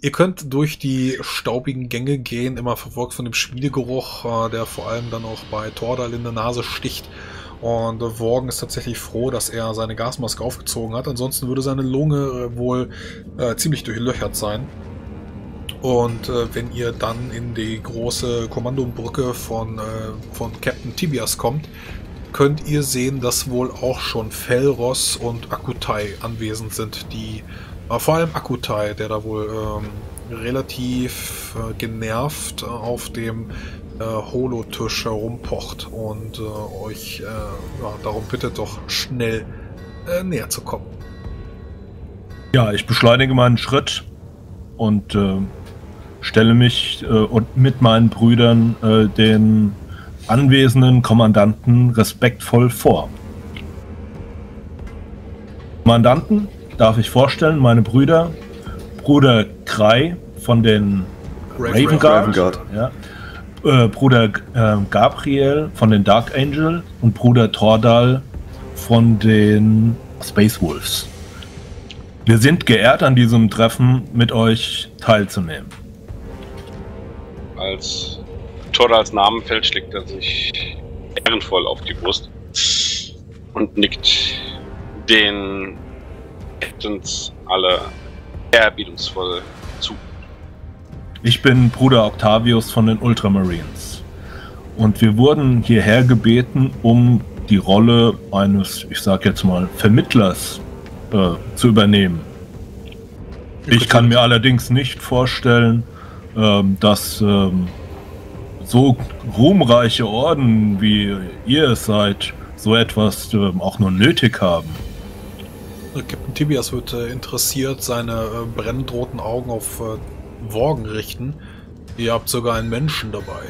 Ihr könnt durch die staubigen Gänge gehen, immer verfolgt von dem Schmiedegeruch, äh, der vor allem dann auch bei Tordal in der Nase sticht. Und äh, Worgen ist tatsächlich froh, dass er seine Gasmaske aufgezogen hat. Ansonsten würde seine Lunge äh, wohl äh, ziemlich durchlöchert sein. Und wenn ihr dann in die große Kommandobrücke von, von Captain Tibias kommt, könnt ihr sehen, dass wohl auch schon Felros und Akutai anwesend sind, die aber vor allem Akutai, der da wohl ähm, relativ äh, genervt äh, auf dem äh, Holotisch herumpocht und äh, euch äh, ja, darum bittet, doch schnell äh, näher zu kommen. Ja, ich beschleunige meinen Schritt und stelle mich und mit meinen Brüdern den anwesenden Kommandanten respektvoll vor. Kommandanten, darf ich vorstellen, meine Brüder, Bruder Krei von den Raven Guard, ja, äh, Bruder äh, Gabriel von den Dark Angel und Bruder Tordal von den Space Wolves. Wir sind geehrt, an diesem Treffen mit euch teilzunehmen. Als Tordals Namen fällt, schlägt er sich ehrenvoll auf die Brust und nickt den Captains alle ehrerbietungsvoll zu. Ich bin Bruder Octavius von den Ultramarines. Und wir wurden hierher gebeten, um die Rolle eines, ich sag jetzt mal, Vermittlers äh, zu übernehmen. Ich kann mir allerdings nicht vorstellen, ähm, dass ähm, so ruhmreiche Orden wie ihr es seid, so etwas ähm, auch nur nötig haben. Captain Tibias wird äh, interessiert seine äh, brennend roten Augen auf äh, Worgen richten. Ihr habt sogar einen Menschen dabei.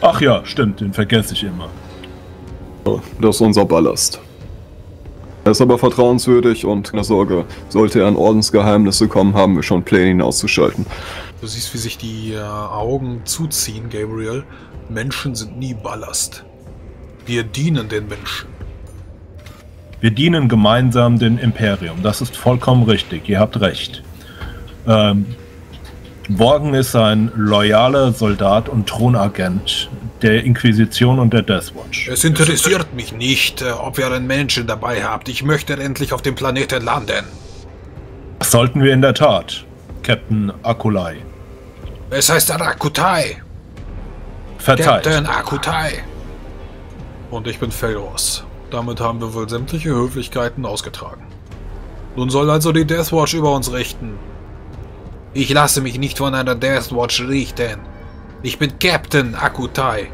Ach ja, stimmt, den vergesse ich immer. Das ist unser Ballast. Er ist aber vertrauenswürdig und keine Sorge, sollte er an Ordensgeheimnisse kommen, haben wir schon Pläne ihn auszuschalten. Du siehst, wie sich die äh, Augen zuziehen, Gabriel. Menschen sind nie Ballast. Wir dienen den Menschen. Wir dienen gemeinsam dem Imperium. Das ist vollkommen richtig. Ihr habt recht. Ähm, Worgen ist ein loyaler Soldat und Thronagent der Inquisition und der Deathwatch. Es interessiert mich nicht, äh, ob ihr einen Menschen dabei habt. Ich möchte endlich auf dem Planeten landen. Das sollten wir in der Tat, Captain Akulai. Es heißt Arakutai. Verzeiht. Captain Akutai. Und ich bin Felros. Damit haben wir wohl sämtliche Höflichkeiten ausgetragen. Nun soll also die Deathwatch über uns richten. Ich lasse mich nicht von einer Deathwatch richten. Ich bin Captain Akutai.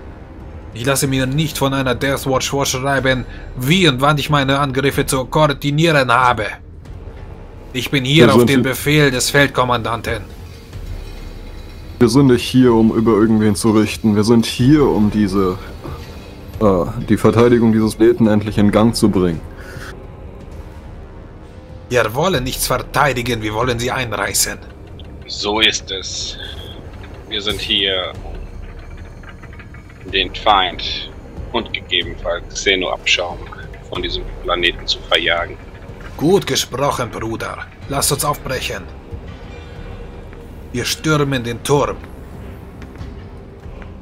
Ich lasse mir nicht von einer Deathwatch vorschreiben, wie und wann ich meine Angriffe zu koordinieren habe. Ich bin hier auf den Befehl des Feldkommandanten. Wir sind nicht hier, um über irgendwen zu richten. Wir sind hier, um diese äh, die Verteidigung dieses Planeten endlich in Gang zu bringen. Wir wollen nichts verteidigen, wir wollen sie einreißen. So ist es. Wir sind hier, um den Feind und gegebenenfalls Xeno-Abschaum von diesem Planeten zu verjagen. Gut gesprochen, Bruder. Lass uns aufbrechen. Wir stürmen den Turm.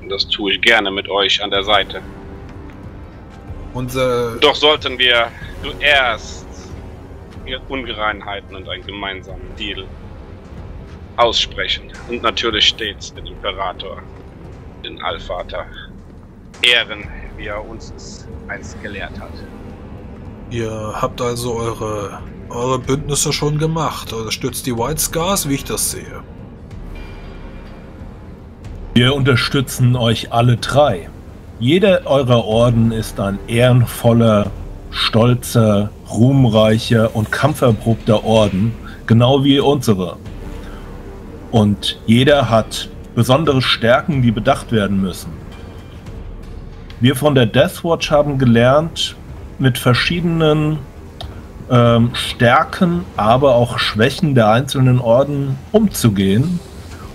Das tue ich gerne mit euch an der Seite. Unser Doch sollten wir zuerst Ungereinheiten und einen gemeinsamen Deal aussprechen. Und natürlich stets den Imperator, den Allvater, ehren, wie er uns es einst gelehrt hat. Ihr habt also eure, eure Bündnisse schon gemacht. Unterstützt die White Scars, wie ich das sehe. Wir unterstützen euch alle drei. Jeder eurer Orden ist ein ehrenvoller, stolzer, ruhmreicher und kampferprobter Orden, genau wie unsere. Und jeder hat besondere Stärken, die bedacht werden müssen. Wir von der Deathwatch haben gelernt, mit verschiedenen ähm, Stärken, aber auch Schwächen der einzelnen Orden umzugehen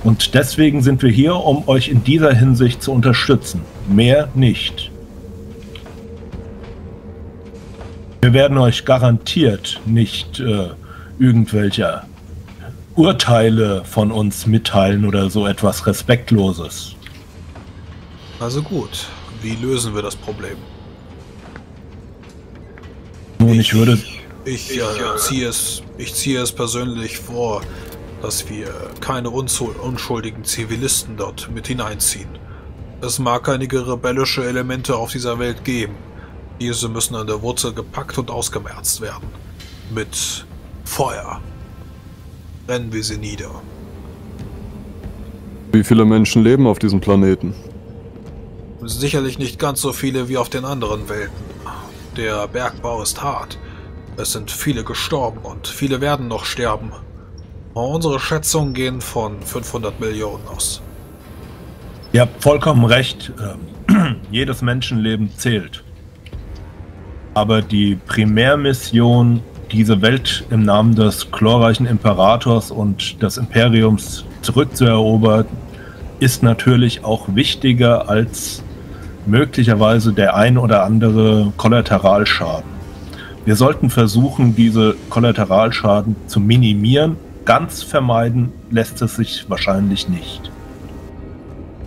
und deswegen sind wir hier, um euch in dieser Hinsicht zu unterstützen. Mehr nicht. Wir werden euch garantiert nicht äh, irgendwelche Urteile von uns mitteilen oder so etwas Respektloses. Also gut, wie lösen wir das Problem? Nun, ich würde. Ich, äh, ziehe es, ich ziehe es persönlich vor, dass wir keine unschul- unschuldigen Zivilisten dort mit hineinziehen. Es mag einige rebellische Elemente auf dieser Welt geben. Diese müssen an der Wurzel gepackt und ausgemerzt werden. Mit Feuer. Brennen wir sie nieder. Wie viele Menschen leben auf diesem Planeten? Sicherlich nicht ganz so viele wie auf den anderen Welten. Der Bergbau ist hart. Es sind viele gestorben und viele werden noch sterben. Unsere Schätzungen gehen von 500 Millionen aus. Ihr habt vollkommen recht. Ähm, jedes Menschenleben zählt. Aber die Primärmission, diese Welt im Namen des glorreichen Imperators und des Imperiums zurückzuerobern, ist natürlich auch wichtiger als möglicherweise der ein oder andere Kollateralschaden. Wir sollten versuchen, diese Kollateralschaden zu minimieren. Ganz vermeiden lässt es sich wahrscheinlich nicht.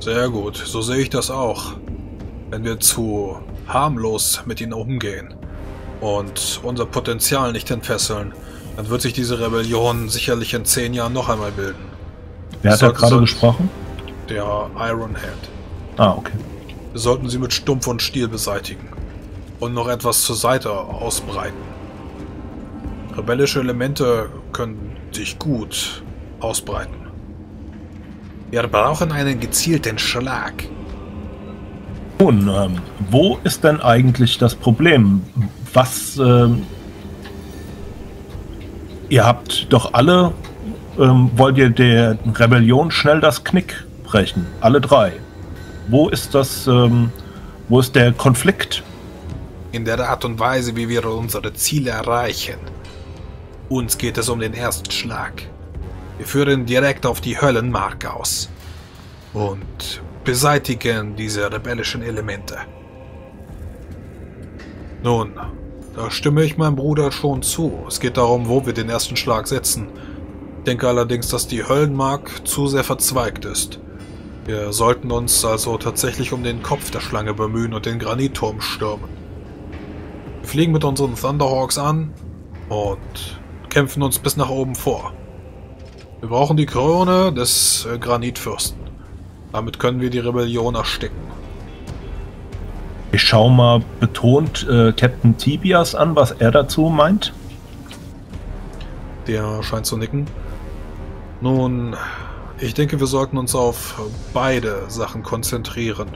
Sehr gut, so sehe ich das auch. Wenn wir zu harmlos mit ihnen umgehen und unser Potenzial nicht entfesseln, dann wird sich diese Rebellion sicherlich in zehn Jahren noch einmal bilden. Wer hat da gerade gesprochen? Der Iron Hand. Ah, okay. Wir sollten sie mit Stumpf und Stiel beseitigen und noch etwas zur Seite ausbreiten. Rebellische Elemente können sich gut ausbreiten. Wir brauchen einen gezielten Schlag. Nun, ähm, wo ist denn eigentlich das Problem? Was, ähm, ihr habt doch alle, ähm, wollt ihr der Rebellion schnell das Knick brechen? Alle drei. Wo ist das, ähm, wo ist der Konflikt? In der Art und Weise, wie wir unsere Ziele erreichen. Uns geht es um den Erstschlag. Wir führen direkt auf die Höllenmark aus und beseitigen diese rebellischen Elemente. Nun, da stimme ich meinem Bruder schon zu. Es geht darum, wo wir den ersten Schlag setzen. Ich denke allerdings, dass die Höllenmark zu sehr verzweigt ist. Wir sollten uns also tatsächlich um den Kopf der Schlange bemühen und den Granitturm stürmen. Wir fliegen mit unseren Thunderhawks an und kämpfen uns bis nach oben vor. Wir brauchen die Krone des äh, Granitfürsten. Damit können wir die Rebellion ersticken. Ich schau mal betont äh, Captain Tibias an, was er dazu meint. Der scheint zu nicken. Nun, ich denke, wir sollten uns auf beide Sachen konzentrieren.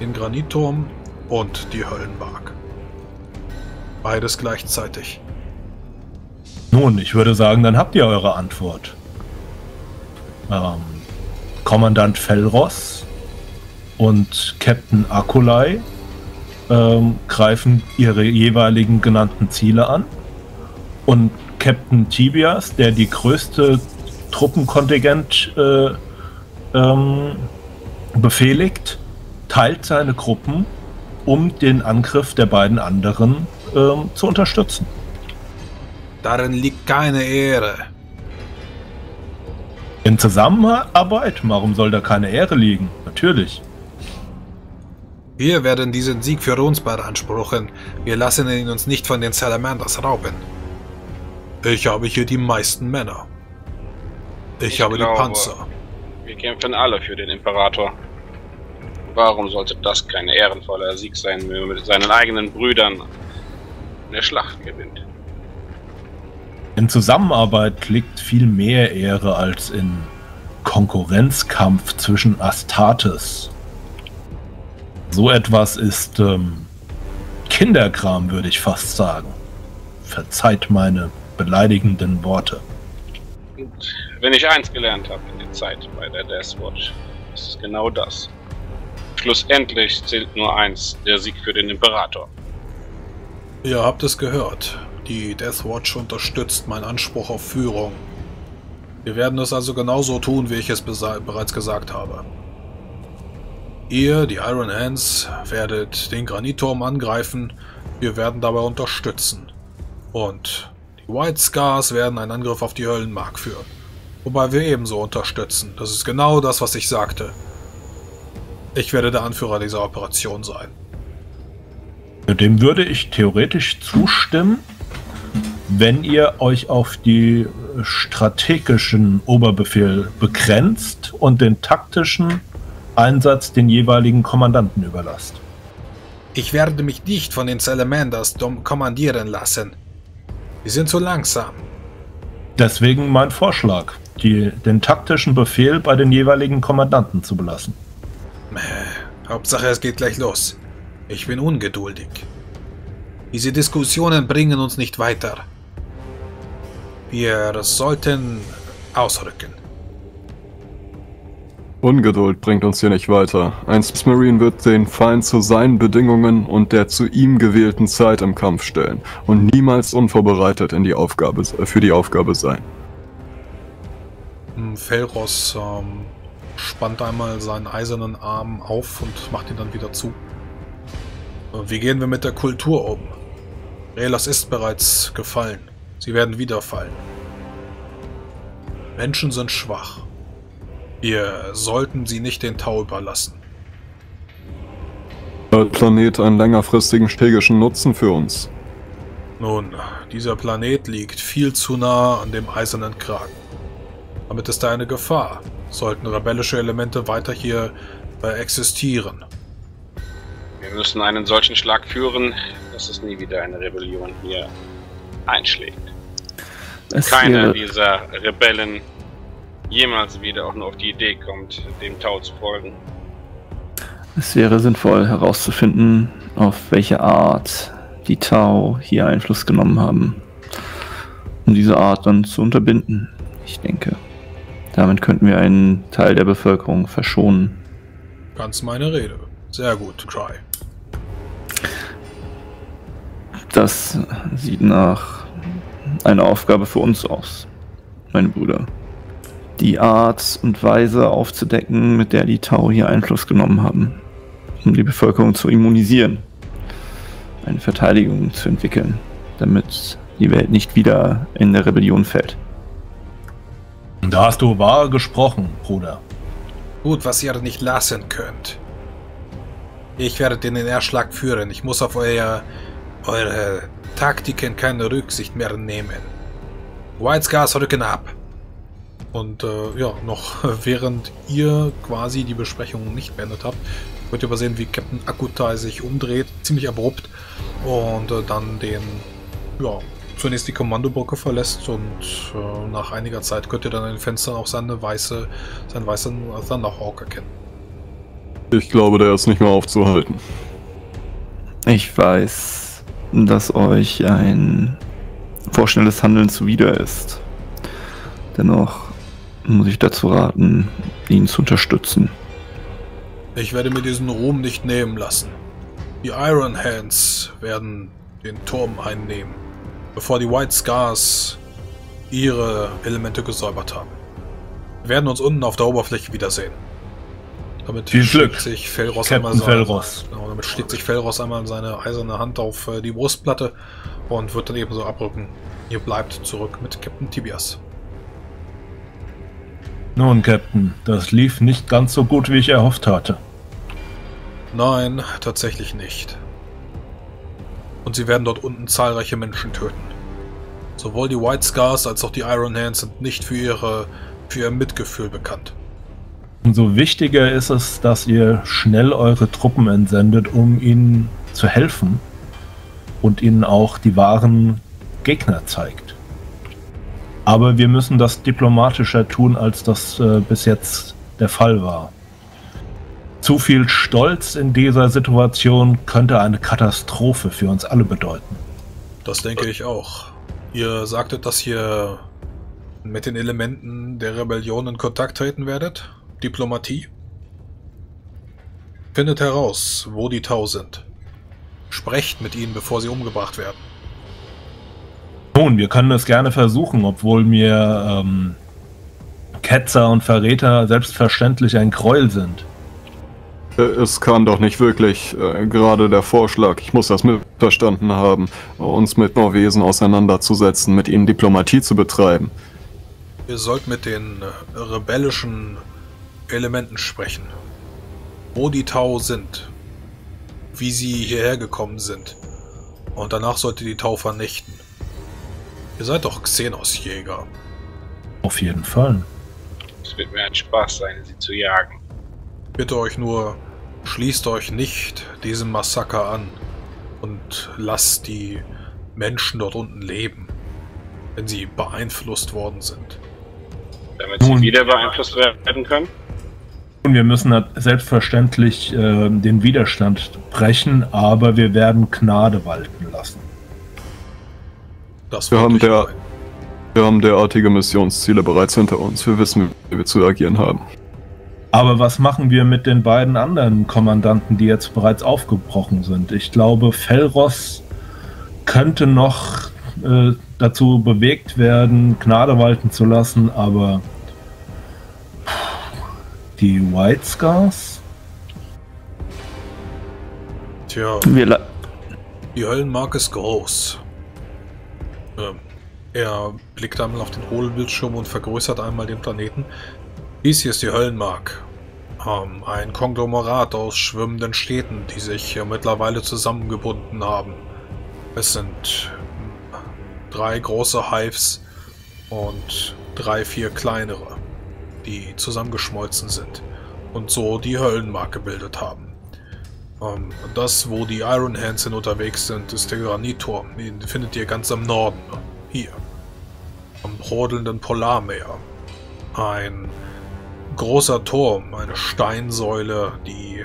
Den Granitturm und die Höllenmark. Beides gleichzeitig. Nun, ich würde sagen, dann habt ihr eure Antwort. Ähm, Kommandant Felros und Captain Akulai ähm, greifen ihre jeweiligen genannten Ziele an. Und Captain Tibias, der die größte Truppenkontingent äh, ähm, befehligt, teilt seine Gruppen, um den Angriff der beiden anderen ähm, zu unterstützen. Darin liegt keine Ehre. In Zusammenarbeit? Warum soll da keine Ehre liegen? Natürlich. Wir werden diesen Sieg für uns beanspruchen. Wir lassen ihn uns nicht von den Salamanders rauben. Ich habe hier die meisten Männer. Ich, Ich habe glaube- die Panzer. Wir kämpfen alle für den Imperator. Warum sollte das kein ehrenvoller Sieg sein, wenn man mit seinen eigenen Brüdern eine Schlacht gewinnt? In Zusammenarbeit liegt viel mehr Ehre als in Konkurrenzkampf zwischen Astartes. So etwas ist ähm, Kinderkram, würde ich fast sagen. Verzeiht meine beleidigenden Worte. Und wenn ich eins gelernt habe in der Zeit bei der Death Watch, ist es genau das. Schlussendlich zählt nur eins, der Sieg für den Imperator. Ihr habt es gehört. Die Death Watch unterstützt meinen Anspruch auf Führung. Wir werden es also genauso tun, wie ich es bereits gesagt habe. Ihr, die Iron Hands, werdet den Granitturm angreifen. Wir werden dabei unterstützen. Und die White Scars werden einen Angriff auf die Höllenmark führen. Wobei wir ebenso unterstützen. Das ist genau das, was ich sagte. Ich werde der Anführer dieser Operation sein. Dem würde ich theoretisch zustimmen, wenn ihr euch auf die strategischen Oberbefehl begrenzt und den taktischen Einsatz den jeweiligen Kommandanten überlasst. Ich werde mich nicht von den Salamanders kommandieren lassen. Die sind zu langsam. Deswegen mein Vorschlag, die, den taktischen Befehl bei den jeweiligen Kommandanten zu belassen. Äh, Hauptsache, es geht gleich los. Ich bin ungeduldig. Diese Diskussionen bringen uns nicht weiter. Wir sollten ausrücken. Ungeduld bringt uns hier nicht weiter. Ein Space Marine wird den Feind zu seinen Bedingungen und der zu ihm gewählten Zeit im Kampf stellen und niemals unvorbereitet in die Aufgabe, für die Aufgabe sein. Felros ähm, spannt einmal seinen eisernen Arm auf und macht ihn dann wieder zu. Wie gehen wir mit der Kultur um? Relas ist bereits gefallen. Sie werden wieder fallen. Menschen sind schwach. Wir sollten sie nicht den Tau überlassen. Der Planet einen längerfristigen strategischen Nutzen für uns. Nun, dieser Planet liegt viel zu nah an dem eisernen Kragen. Damit ist da eine Gefahr, sollten rebellische Elemente weiter hier existieren. Wir müssen einen solchen Schlag führen, dass es nie wieder eine Rebellion hier einschlägt. Es Keiner dieser Rebellen jemals wieder auch nur auf die Idee kommt, dem Tau zu folgen. Es wäre sinnvoll herauszufinden, auf welche Art die Tau hier Einfluss genommen haben, um diese Art dann zu unterbinden. Ich denke, damit könnten wir einen Teil der Bevölkerung verschonen. Ganz meine Rede. Sehr gut, Cry. Das sieht nach einer Aufgabe für uns aus, meine Brüder. Die Art und Weise aufzudecken, mit der die Tau hier Einfluss genommen haben, um die Bevölkerung zu immunisieren, eine Verteidigung zu entwickeln, damit die Welt nicht wieder in der Rebellion fällt. Da hast du wahr gesprochen, Bruder. Gut, was ihr nicht lassen könnt. Ich werde den Erschlag führen. Ich muss auf euer eure Taktiken keine Rücksicht mehr nehmen. Whitescars rücken ab. Und äh, ja, noch während ihr quasi die Besprechung nicht beendet habt, könnt ihr übersehen, wie Captain Akutai sich umdreht, ziemlich abrupt, und äh, dann den, ja, zunächst die Kommandobrücke verlässt und äh, nach einiger Zeit könnt ihr dann in den Fenstern auch seine weiße, seinen weißen Thunderhawk erkennen. Ich glaube, der ist nicht mehr aufzuhalten. Ich weiß, dass euch ein vorschnelles Handeln zuwider ist. Dennoch muss ich dazu raten, ihn zu unterstützen. Ich werde mir diesen Ruhm nicht nehmen lassen. Die Iron Hands werden den Turm einnehmen, bevor die White Scars ihre Elemente gesäubert haben. Wir werden uns unten auf der Oberfläche wiedersehen. Damit Viel Glück. sich Felros einmal seine, genau, damit schlägt sich Felros einmal seine eiserne Hand auf äh, die Brustplatte und wird dann ebenso abrücken. Ihr bleibt zurück mit Captain Tibias. Nun, Captain, das lief nicht ganz so gut, wie ich erhofft hatte. Nein, tatsächlich nicht. Und sie werden dort unten zahlreiche Menschen töten. Sowohl die White Scars als auch die Iron Hands sind nicht für, ihre, für ihr Mitgefühl bekannt. Umso wichtiger ist es, dass ihr schnell eure Truppen entsendet, um ihnen zu helfen und ihnen auch die wahren Gegner zeigt. Aber wir müssen das diplomatischer tun, als das äh, bis jetzt der Fall war. Zu viel Stolz in dieser Situation könnte eine Katastrophe für uns alle bedeuten. Das denke ich auch. Ihr sagtet, dass ihr mit den Elementen der Rebellion in Kontakt treten werdet? Diplomatie? Findet heraus, wo die Tau sind. Sprecht mit ihnen, bevor sie umgebracht werden. Nun, wir können es gerne versuchen, obwohl mir ähm, Ketzer und Verräter selbstverständlich ein Gräuel sind. Es kam doch nicht wirklich äh, gerade der Vorschlag, ich muss das missverstanden haben, uns mit Norwesen auseinanderzusetzen, mit ihnen Diplomatie zu betreiben. Ihr sollt mit den äh, rebellischen Elementen sprechen. Wo die Tau sind. Wie sie hierher gekommen sind. Und danach sollt ihr die Tau vernichten. Ihr seid doch Xenos-Jäger. Auf jeden Fall. Es wird mir ein Spaß sein, sie zu jagen. Bitte euch nur, schließt euch nicht diesem Massaker an und lasst die Menschen dort unten leben, wenn sie beeinflusst worden sind. Damit sie Nun. wieder beeinflusst werden können. Und wir müssen halt selbstverständlich äh, den Widerstand brechen, aber wir werden Gnade walten lassen. Das Wir haben der-. Wir haben derartige Missionsziele bereits hinter uns. Wir wissen, wie wir zu agieren haben. Aber was machen wir mit den beiden anderen Kommandanten, die jetzt bereits aufgebrochen sind? Ich glaube, Felros könnte noch äh, dazu bewegt werden, Gnade walten zu lassen, aber die White Scars? Tja, die Höllenmark ist groß. Ähm, er blickt einmal auf den Hohlbildschirm und vergrößert einmal den Planeten. Dies hier ist die Höllenmark. Ähm, ein Konglomerat aus schwimmenden Städten, die sich äh, mittlerweile zusammengebunden haben. Es sind drei große Hives und drei, vier kleinere, die zusammengeschmolzen sind und so die Höllenmark gebildet haben. Ähm, das, wo die Iron Hands hin unterwegs sind, ist der Granitturm. Den findet ihr ganz am Norden. Hier. Am brodelnden Polarmeer. Ein großer Turm, eine Steinsäule, die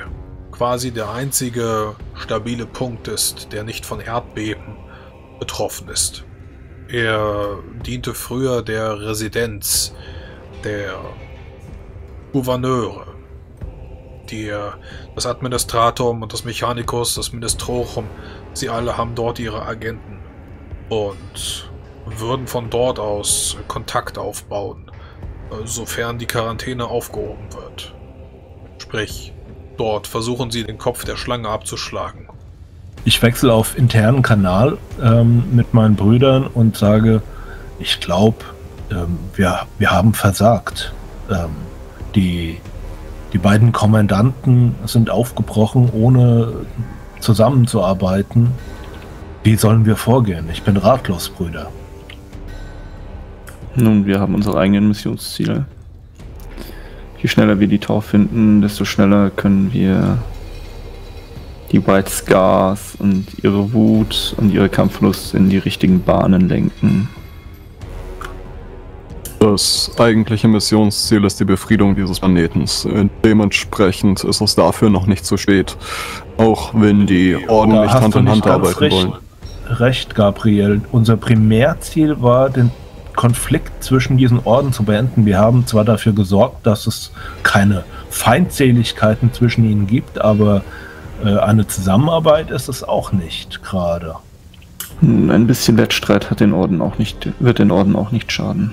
quasi der einzige stabile Punkt ist, der nicht von Erdbeben betroffen ist. Er diente früher der Residenz der Gouverneure, der das Administratum und das Mechanicus, das Ministrorum, sie alle haben dort ihre Agenten und würden von dort aus Kontakt aufbauen, äh, sofern die Quarantäne aufgehoben wird. Sprich, dort versuchen sie den Kopf der Schlange abzuschlagen. Ich wechsle auf internen Kanal ähm, mit meinen Brüdern und sage, ich glaube, ähm, wir, wir haben versagt. Ähm, die, die beiden Kommandanten sind aufgebrochen, ohne zusammenzuarbeiten. Wie sollen wir vorgehen? Ich bin ratlos, Brüder. Nun, wir haben unsere eigenen Missionsziele. Je schneller wir die Tau finden, desto schneller können wir die White Scars und ihre Wut und ihre Kampflust in die richtigen Bahnen lenken. Das eigentliche Missionsziel ist die Befriedung dieses Planetens. Äh, Dementsprechend ist es dafür noch nicht zu spät. Auch wenn die Orden Da Hand in Hand ganz arbeiten recht, wollen. recht, Gabriel. Unser Primärziel war, den Konflikt zwischen diesen Orden zu beenden. Wir haben zwar dafür gesorgt, dass es keine Feindseligkeiten zwischen ihnen gibt, aber äh, eine Zusammenarbeit ist es auch nicht gerade. Nun, Ein bisschen Wettstreit hat den Orden auch nicht, wird den Orden auch nicht schaden.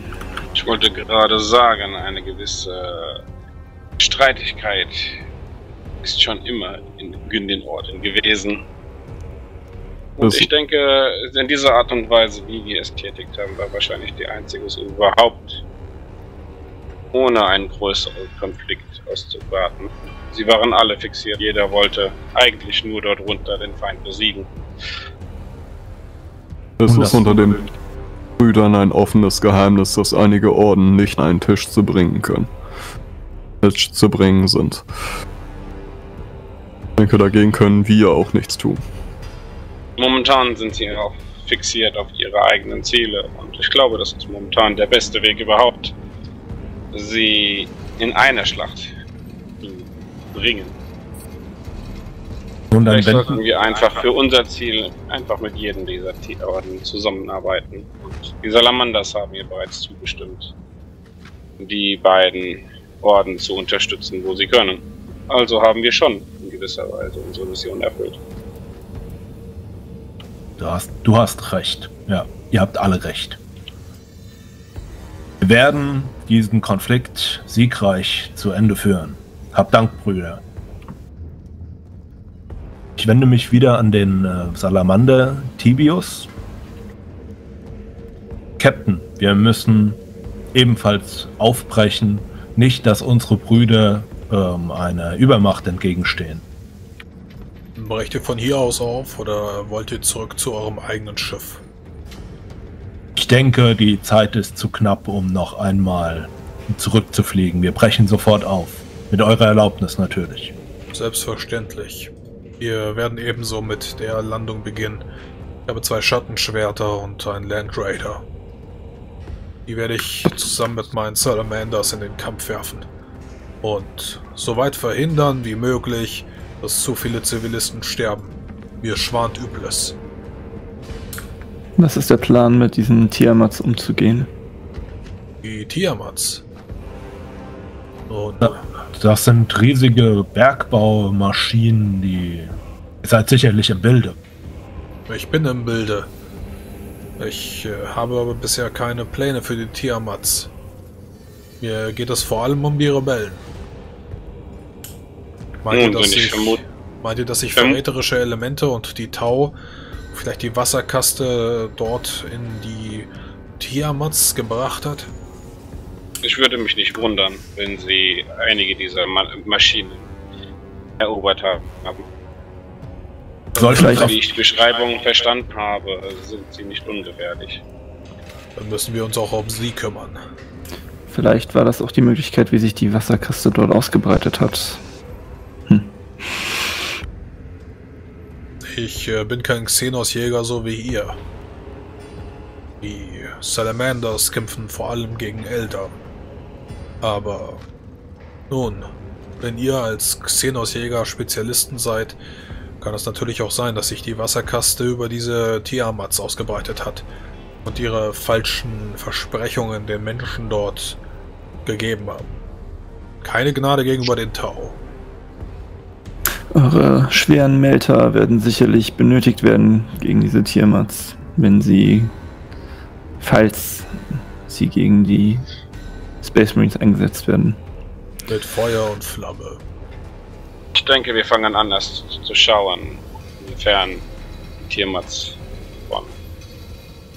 Ich wollte gerade sagen, eine gewisse Streitigkeit ist schon immer in, in den Orten gewesen. Und Das- ich denke, in dieser Art und Weise, wie wir es tätigt haben, war wahrscheinlich die einzige, überhaupt ohne einen größeren Konflikt auszuwarten. Sie waren alle fixiert. Jeder wollte eigentlich nur dort runter den Feind besiegen. Es Und ist das- unter den Brüdern ein offenes Geheimnis, dass einige Orden nicht an einen Tisch zu bringen können. Tisch zu bringen sind. Ich denke, dagegen können wir auch nichts tun. Momentan sind sie auch fixiert auf ihre eigenen Ziele und ich glaube, das ist momentan der beste Weg überhaupt, sie in einer Schlacht zu bringen. Und dann Vielleicht sollten wir einfach für unser Ziel einfach mit jedem dieser T- Orden zusammenarbeiten. Und die Salamanders haben hier bereits zugestimmt, die beiden Orden zu unterstützen, wo sie können. Also haben wir schon in gewisser Weise unsere Mission erfüllt. du, hast, du hast recht. Ja, ihr habt alle recht. Wir werden diesen Konflikt siegreich zu Ende führen. Hab Dank, Brüder. Ich wende mich wieder an den äh, Salamander Tibius. Captain, wir müssen ebenfalls aufbrechen. Nicht, dass unsere Brüder ähm, einer Übermacht entgegenstehen. Brecht ihr von hier aus auf oder wollt ihr zurück zu eurem eigenen Schiff? Ich denke, die Zeit ist zu knapp, um noch einmal zurückzufliegen. Wir brechen sofort auf. Mit eurer Erlaubnis natürlich. Selbstverständlich. Wir werden ebenso mit der Landung beginnen. Ich habe zwei Schattenschwerter und einen Land Raider. Die werde ich zusammen mit meinen Salamanders in den Kampf werfen. Und so weit verhindern wie möglich, dass zu viele Zivilisten sterben. Mir schwant Übles. Was ist der Plan, mit diesen Tiamats umzugehen? Die Tiamats. Nun, Das sind riesige Bergbaumaschinen, die... Ihr seid sicherlich im Bilde. ich bin im Bilde. Ich äh, habe aber bisher keine Pläne für die Tiamats. Mir geht es vor allem um die Rebellen. Meint ihr, Nun, dass wenn ich ich, meint ihr, dass ich verräterische Elemente und die Tau, vielleicht die Wasserkaste dort in die Tiamats gebracht hat? Ich würde mich nicht wundern, wenn sie einige dieser Ma Maschinen erobert haben. Sollten Vielleicht wir Wie ich die Beschreibung verstanden habe, sind sie nicht ungefährlich. Dann müssen wir uns auch um sie kümmern. Vielleicht war das auch die Möglichkeit, wie sich die Wasserkaste dort ausgebreitet hat. Ich äh, bin kein Xenos-Jäger so wie ihr. Die Salamanders kämpfen vor allem gegen Elder. Aber nun, wenn ihr als Xenos-Jäger Spezialisten seid, kann es natürlich auch sein, dass sich die Wasserkaste über diese Tiamats ausgebreitet hat und ihre falschen Versprechungen den Menschen dort gegeben haben. Keine Gnade gegenüber den Tau. Eure schweren Melter werden sicherlich benötigt werden gegen diese Tiamats, wenn sie, falls sie gegen die Space Marines eingesetzt werden. Mit Feuer und Flamme. Ich denke, wir fangen an, erst zu schauen, inwiefern die Tiermats von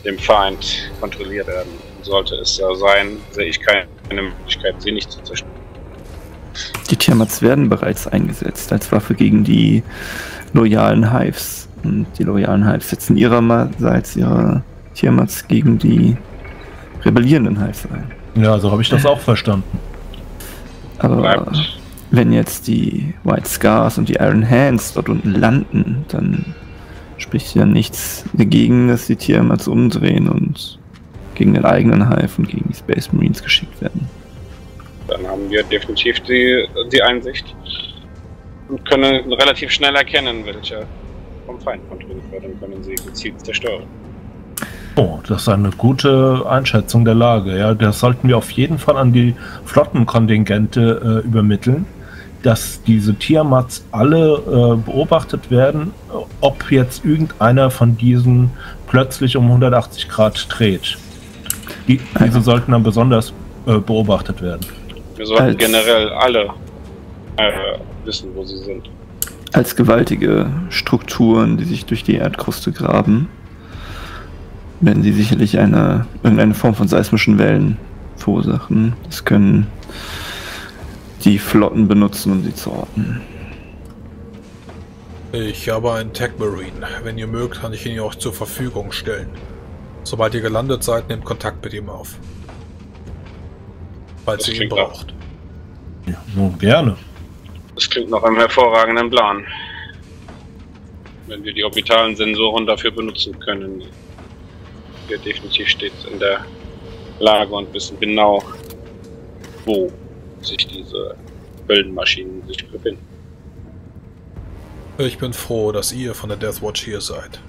dem Feind kontrolliert werden. Sollte es ja sein, sehe ich keine Möglichkeit, sie nicht zu zerstören. Die Tiamats werden bereits eingesetzt als Waffe gegen die loyalen Hives. Und die loyalen Hives setzen ihrerseits ihre Tiamats gegen die rebellierenden Hives ein. Ja, so habe ich das auch verstanden. Aber Bleibt. wenn jetzt die White Scars und die Iron Hands dort unten landen, dann spricht ja nichts dagegen, dass die Tiamats umdrehen und gegen den eigenen Hive und gegen die Space Marines geschickt werden. Dann haben wir definitiv die, die Einsicht und können relativ schnell erkennen, welche vom Feind kontrolliert werden und können sie gezielt zerstören. Oh, das ist eine gute Einschätzung der Lage. Ja, das sollten wir auf jeden Fall an die Flottenkontingente äh, übermitteln, dass diese Tiamats alle äh, beobachtet werden, ob jetzt irgendeiner von diesen plötzlich um 180 Grad dreht. Die, diese sollten dann besonders äh, beobachtet werden. Wir sollten Als- generell alle äh, wissen, wo sie sind. Als gewaltige Strukturen, die sich durch die Erdkruste graben, werden sie sicherlich eine irgendeine Form von seismischen Wellen verursachen. Das können die Flotten benutzen, um sie zu orten. Ich habe einen Tech Marine. Wenn ihr mögt, kann ich ihn euch zur Verfügung stellen. Sobald ihr gelandet seid, nehmt Kontakt mit ihm auf. Falls Das ihr ihn braucht. Ja, nun gerne. Das klingt nach einem hervorragenden Plan. Wenn wir die orbitalen Sensoren dafür benutzen können, wir definitiv stets in der Lage und wissen genau, wo sich diese Höllenmaschinen sich befinden. Ich bin froh, dass ihr von der Death Watch hier seid.